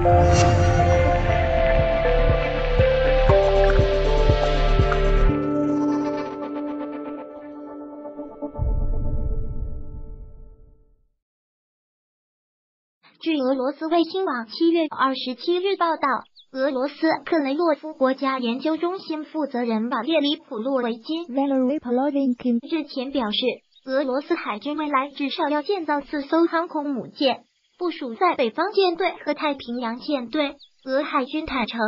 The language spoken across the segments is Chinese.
据俄罗斯卫星网七月二十七日报道，俄罗斯克雷洛夫国家研究中心负责人瓦列里普洛维金日前表示，俄罗斯海军未来至少要建造四艘航空母舰，部署在北方舰队和太平洋舰队。俄海军坦诚，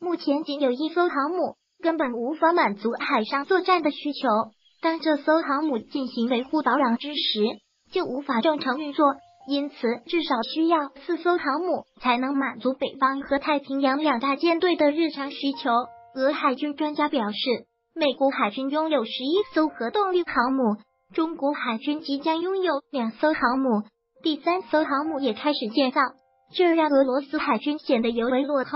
目前仅有一艘航母，根本无法满足海上作战的需求。当这艘航母进行维护保养之时，就无法正常运作。因此，至少需要四艘航母才能满足北方和太平洋两大舰队的日常需求。俄海军专家表示，美国海军拥有十一艘核动力航母，中国海军即将拥有两艘航母，第三艘航母也开始建造，这让俄罗斯海军显得尤为落后。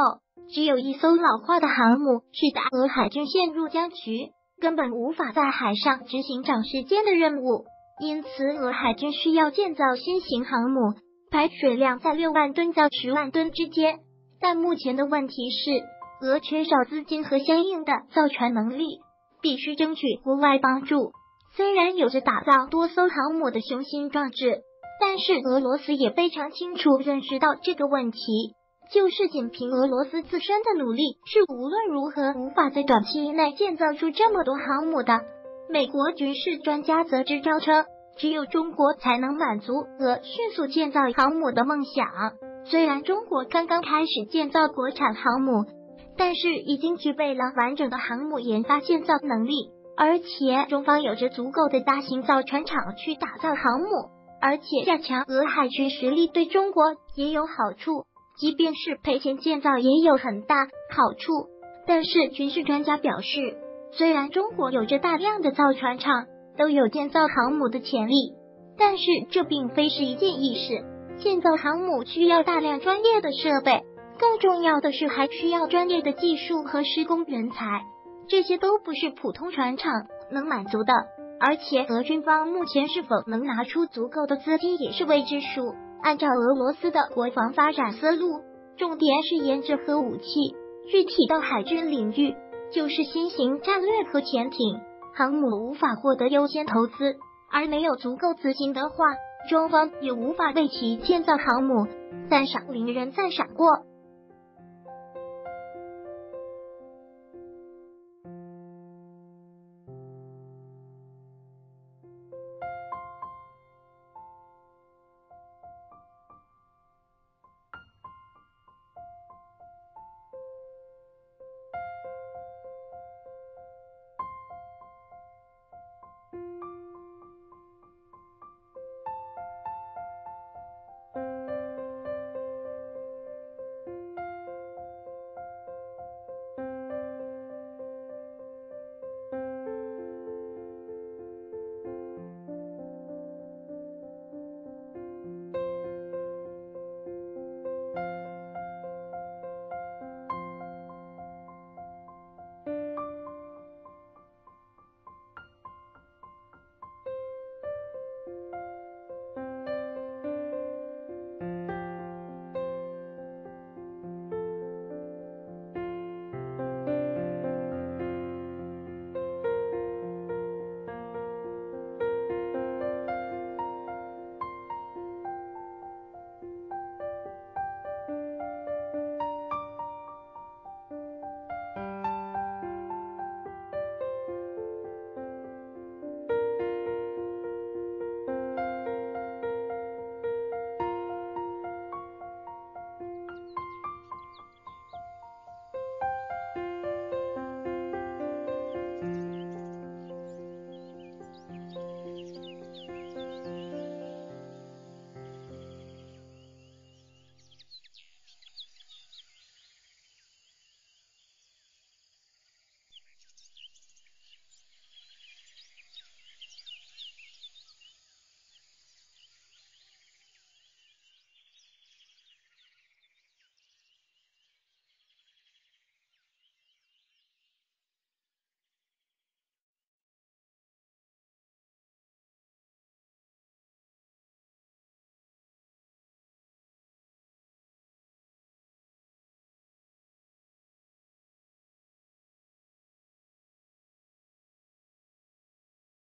只有一艘老化的航母，使得俄海军陷入僵局，根本无法在海上执行长时间的任务。因此，俄海军需要建造新型航母，排水量在六万吨到十万吨之间。但目前的问题是，俄缺少资金和相应的造船能力，必须争取国外帮助。虽然有着打造多艘航母的雄心壮志，但是俄罗斯也非常清楚认识到这个问题，就是仅凭俄罗斯自身的努力是无论如何无法在短期内建造出这么多航母的。美国军事专家则支招称，只有中国才能满足俄迅速建造航母的梦想。虽然中国刚刚开始建造国产航母，但是已经具备了完整的航母研发建造能力，而且中方有着足够的大型造船厂去打造航母，而且加强俄海军实力对中国也有好处，即便是赔钱建造也有很大好处。但是军事专家表示。虽然中国有着大量的造船厂，都有建造航母的潜力，但是这并非是一件易事。建造航母需要大量专业的设备，更重要的是还需要专业的技术和施工人才，这些都不是普通船厂能满足的。而且俄军方目前是否能拿出足够的资金也是未知数。按照俄罗斯的国防发展思路，重点是研制核武器，具体到海军领域。就是新型战略核潜艇、航母无法获得优先投资，而没有足够资金的话，中方也无法为其建造航母。赞赏，令人赞赏过。